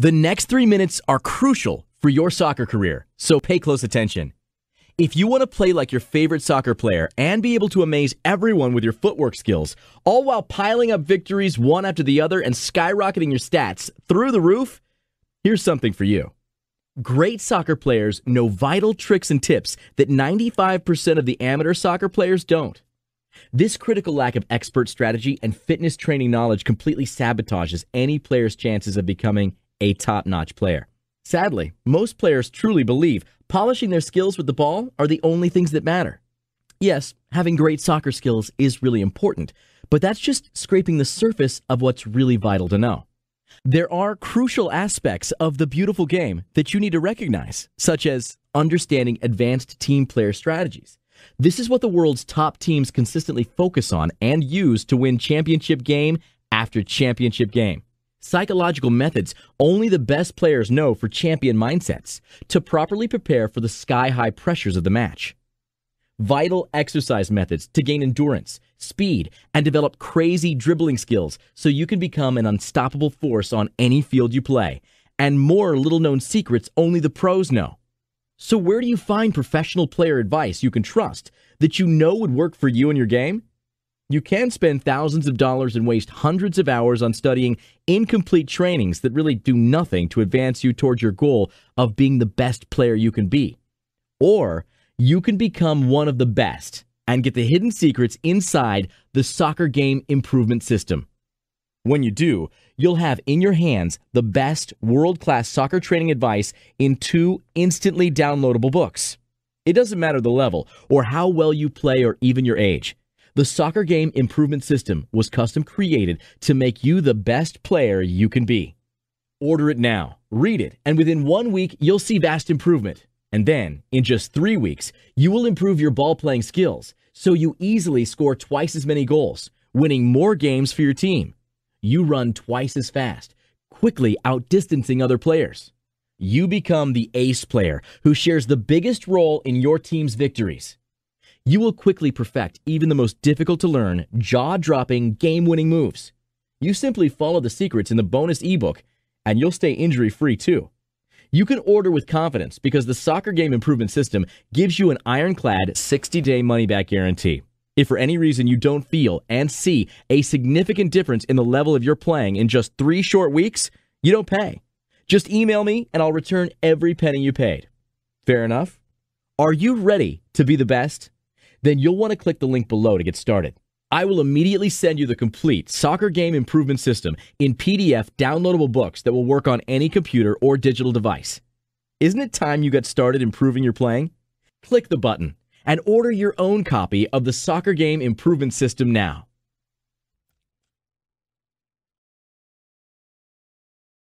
The next three minutes are crucial for your soccer career, so pay close attention. If you want to play like your favorite soccer player and be able to amaze everyone with your footwork skills, all while piling up victories one after the other and skyrocketing your stats through the roof, here's something for you. Great soccer players know vital tricks and tips that 95% of the amateur soccer players don't. This critical lack of expert strategy and fitness training knowledge completely sabotages any player's chances of becoming a top notch player. Sadly, most players truly believe polishing their skills with the ball are the only things that matter. Yes, having great soccer skills is really important, but that's just scraping the surface of what's really vital to know. There are crucial aspects of the beautiful game that you need to recognize, such as understanding advanced team player strategies. This is what the world's top teams consistently focus on and use to win championship game after championship game. Psychological methods only the best players know for champion mindsets to properly prepare for the sky high pressures of the match. Vital exercise methods to gain endurance, speed, and develop crazy dribbling skills so you can become an unstoppable force on any field you play. And more little known secrets only the pros know. So, where do you find professional player advice you can trust that you know would work for you and your game? You can spend thousands of dollars and waste hundreds of hours on studying incomplete trainings that really do nothing to advance you towards your goal of being the best player you can be. Or you can become one of the best and get the hidden secrets inside the soccer game improvement system. When you do, you'll have in your hands the best world class soccer training advice in two instantly downloadable books. It doesn't matter the level or how well you play or even your age. The soccer game improvement system was custom created to make you the best player you can be. Order it now, read it, and within one week, you'll see vast improvement. And then, in just three weeks, you will improve your ball playing skills so you easily score twice as many goals, winning more games for your team. You run twice as fast, quickly outdistancing other players. You become the ace player who shares the biggest role in your team's victories you will quickly perfect even the most difficult to learn, jaw dropping, game winning moves. You simply follow the secrets in the bonus ebook, and you'll stay injury free too. You can order with confidence because the soccer game improvement system gives you an ironclad 60 day money back guarantee. If for any reason you don't feel and see a significant difference in the level of your playing in just three short weeks, you don't pay. Just email me and I'll return every penny you paid. Fair enough? Are you ready to be the best? Then you'll want to click the link below to get started. I will immediately send you the complete soccer game improvement system in PDF downloadable books that will work on any computer or digital device. Isn't it time you got started improving your playing? Click the button and order your own copy of the soccer game improvement system now.